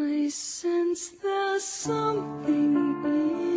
I sense there's something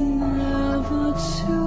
never too